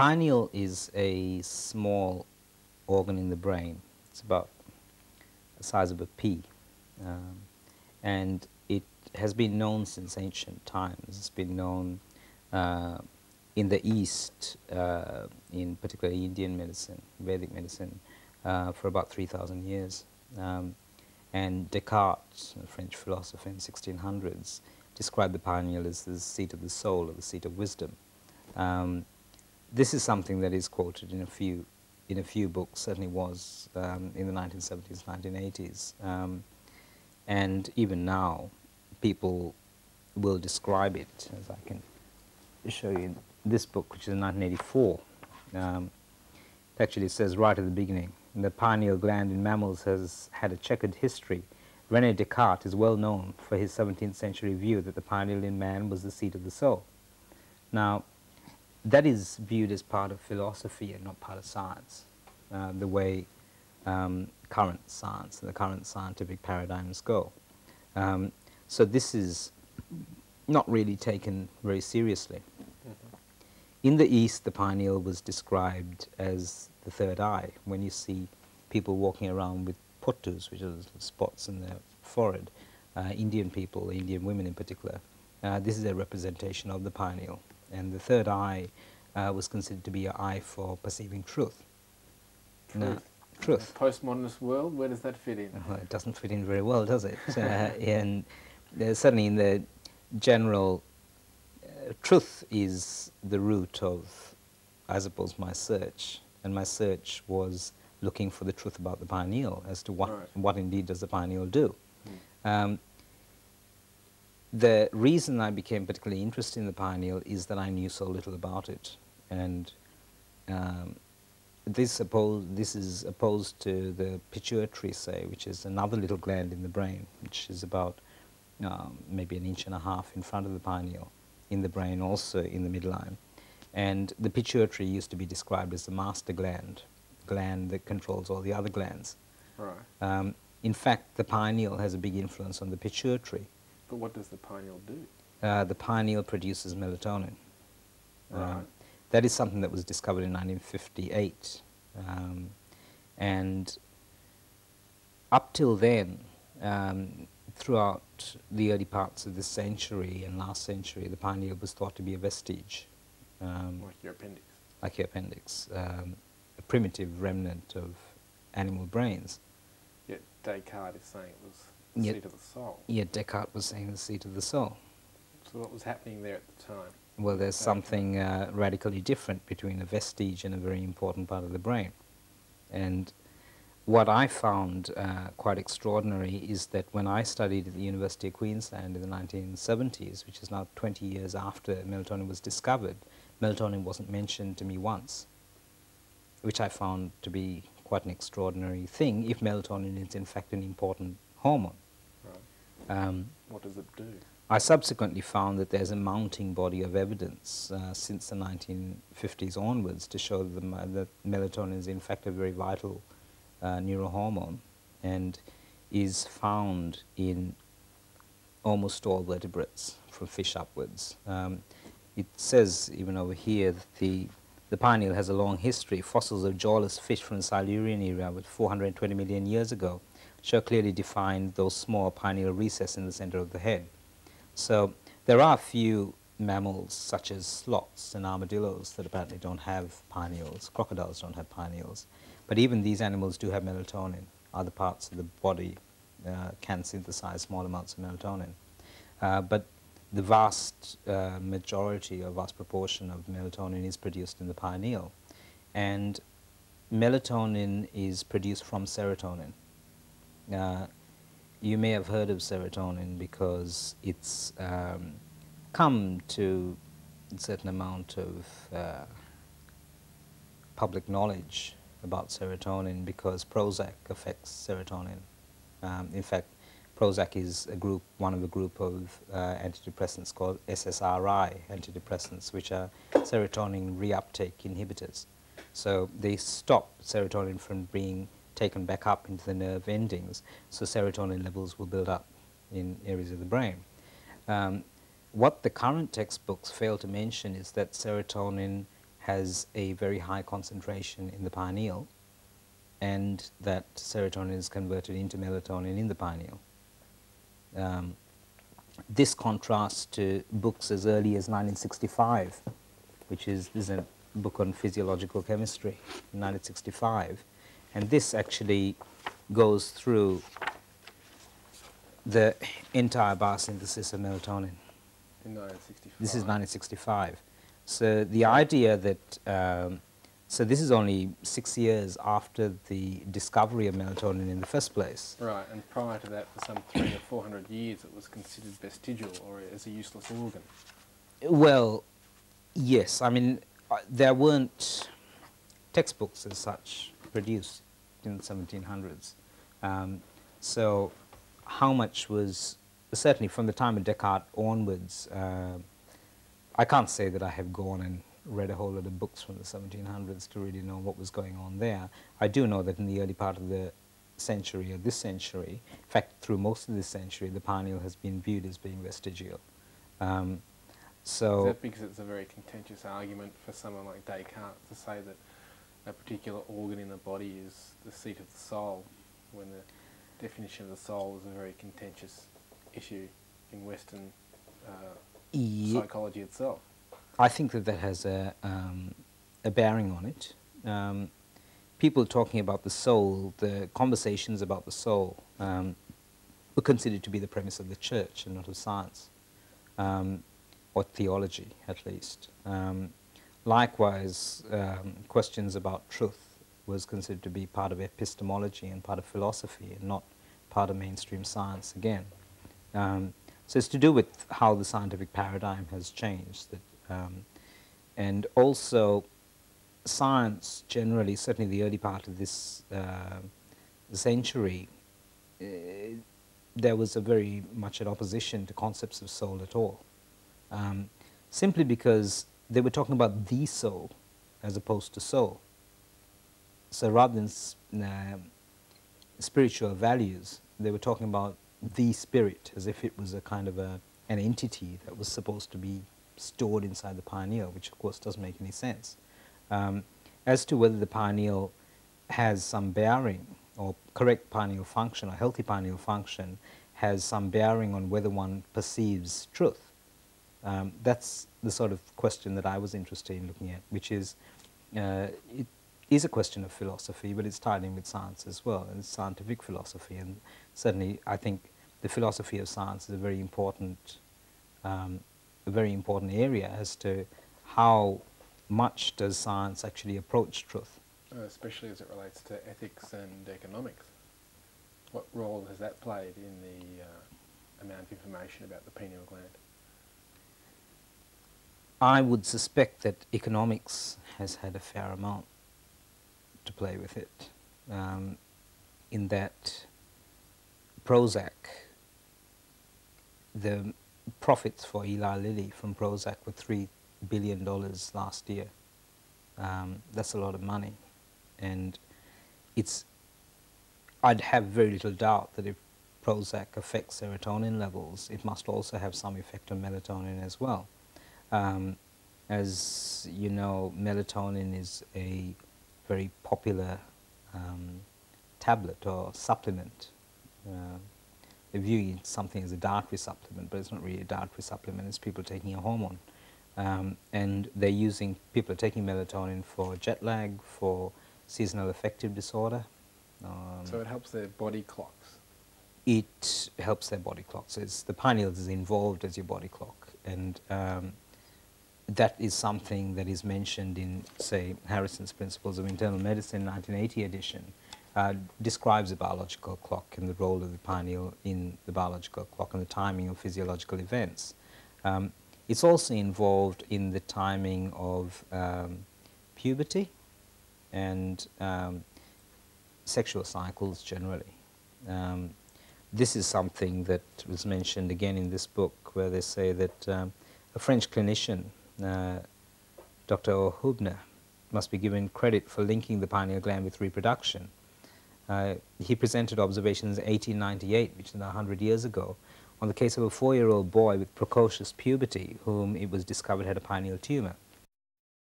pineal is a small organ in the brain. It's about the size of a pea. Um, and it has been known since ancient times. It's been known uh, in the East, uh, in particularly Indian medicine, Vedic medicine, uh, for about 3,000 years. Um, and Descartes, a French philosopher in the 1600s, described the pineal as the seat of the soul or the seat of wisdom. Um, this is something that is quoted in a few, in a few books, certainly was um, in the 1970s, 1980s. Um, and even now, people will describe it, as I can show you this book, which is 1984. Um, it actually says right at the beginning, the pineal gland in mammals has had a checkered history. Rene Descartes is well known for his 17th century view that the pineal in man was the seat of the soul. Now, that is viewed as part of philosophy and not part of science, uh, the way um, current science and the current scientific paradigms go. Um, so this is not really taken very seriously. Mm -hmm. In the East, the pineal was described as the third eye. When you see people walking around with pottus, which are spots in their forehead, uh, Indian people, Indian women in particular, uh, this is a representation of the pineal. And the third eye uh, was considered to be an eye for perceiving truth. Truth. Now, truth. postmodernist world, where does that fit in? Well, it doesn't fit in very well, does it? uh, and certainly in the general, uh, truth is the root of, I suppose, my search. And my search was looking for the truth about the pineal as to what, right. what indeed does the pineal do. Hmm. Um, the reason I became particularly interested in the pineal is that I knew so little about it. And um, this, opposed, this is opposed to the pituitary, say, which is another little gland in the brain, which is about um, maybe an inch and a half in front of the pineal, in the brain also in the midline. And the pituitary used to be described as the master gland, gland that controls all the other glands. Right. Um, in fact, the pineal has a big influence on the pituitary. But what does the pineal do? Uh, the pineal produces melatonin. Right. Um, that is something that was discovered in 1958. Um, and up till then, um, throughout the early parts of this century and last century, the pineal was thought to be a vestige. Um, like your appendix. Like your appendix, um, a primitive remnant of animal brains. Yet Descartes is saying it was the yet, seat of the soul. Yet Descartes was saying the seat of the soul. So what was happening there at the time? Well, there's something uh, radically different between a vestige and a very important part of the brain. And what I found uh, quite extraordinary is that when I studied at the University of Queensland in the 1970s, which is now 20 years after melatonin was discovered, melatonin wasn't mentioned to me once, which I found to be quite an extraordinary thing if melatonin is in fact an important hormone. Um, what does it do? I subsequently found that there's a mounting body of evidence uh, since the 1950s onwards to show that, that, melatonin is in fact a very vital uh, neurohormone and is found in almost all vertebrates from fish upwards. Um, it says even over here that the, the pineal has a long history. Fossils of jawless fish from the Silurian era with 420 million years ago show clearly defined those small pineal recesses in the center of the head. So there are a few mammals such as sloths and armadillos that apparently don't have pineals. Crocodiles don't have pineals. But even these animals do have melatonin. Other parts of the body uh, can synthesize small amounts of melatonin. Uh, but the vast uh, majority or vast proportion of melatonin is produced in the pineal. And melatonin is produced from serotonin. Uh, you may have heard of serotonin because it's um, come to a certain amount of uh, public knowledge about serotonin because Prozac affects serotonin. Um, in fact, Prozac is a group, one of a group of uh, antidepressants called SSRI antidepressants, which are serotonin reuptake inhibitors. So they stop serotonin from being taken back up into the nerve endings, so serotonin levels will build up in areas of the brain. Um, what the current textbooks fail to mention is that serotonin has a very high concentration in the pineal and that serotonin is converted into melatonin in the pineal. Um, this contrasts to books as early as 1965, which is, is a book on physiological chemistry, 1965. And this actually goes through the entire biosynthesis of melatonin. In 1965. This is 1965. So the idea that, um, so this is only six years after the discovery of melatonin in the first place. Right, and prior to that, for some three or four hundred years, it was considered vestigial or as a useless organ. Well, yes. I mean, uh, there weren't textbooks as such produced in the 1700s. Um, so how much was, certainly from the time of Descartes onwards, uh, I can't say that I have gone and read a whole lot of books from the 1700s to really know what was going on there. I do know that in the early part of the century or this century, in fact through most of this century, the pineal has been viewed as being vestigial. Um, so Is that because it's a very contentious argument for someone like Descartes to say that a particular organ in the body is the seat of the soul, when the definition of the soul is a very contentious issue in Western uh, psychology itself? I think that that has a, um, a bearing on it. Um, people talking about the soul, the conversations about the soul, um, were considered to be the premise of the church and not of science. Um, or theology at least. Likewise, um, questions about truth was considered to be part of epistemology and part of philosophy and not part of mainstream science again. Um, so it's to do with how the scientific paradigm has changed. That, um, and also science generally, certainly the early part of this uh, century, uh, there was a very much an opposition to concepts of soul at all um, simply because they were talking about the soul as opposed to soul. So rather than uh, spiritual values, they were talking about the spirit as if it was a kind of a, an entity that was supposed to be stored inside the pineal, which of course doesn't make any sense. Um, as to whether the pineal has some bearing or correct pineal function or healthy pineal function has some bearing on whether one perceives truth. Um, that's the sort of question that I was interested in looking at, which is, uh, it is a question of philosophy, but it's tied in with science as well, and scientific philosophy. And certainly, I think the philosophy of science is a very important, um, a very important area as to how much does science actually approach truth. Uh, especially as it relates to ethics and economics. What role has that played in the uh, amount of information about the pineal gland? I would suspect that economics has had a fair amount to play with it, um, in that Prozac, the profits for Eli Lilly from Prozac were $3 billion last year. Um, that's a lot of money. And it's, I'd have very little doubt that if Prozac affects serotonin levels, it must also have some effect on melatonin as well. Um, as you know, melatonin is a very popular um, tablet or supplement. Uh, they view something as a dietary supplement, but it's not really a dietary supplement, it's people taking a hormone. Um, and they're using, people are taking melatonin for jet lag, for seasonal affective disorder. Um, so it helps their body clocks? It helps their body clocks. It's, the pineal is involved as your body clock. And um, that is something that is mentioned in, say, Harrison's Principles of Internal Medicine, 1980 edition, uh, describes the biological clock and the role of the pineal in the biological clock and the timing of physiological events. Um, it's also involved in the timing of um, puberty and um, sexual cycles generally. Um, this is something that was mentioned again in this book where they say that um, a French clinician Dr. Heubner must be given credit for linking the pineal gland with reproduction. Uh, he presented observations in 1898, which is 100 years ago, on the case of a four-year-old boy with precocious puberty whom it was discovered had a pineal tumor.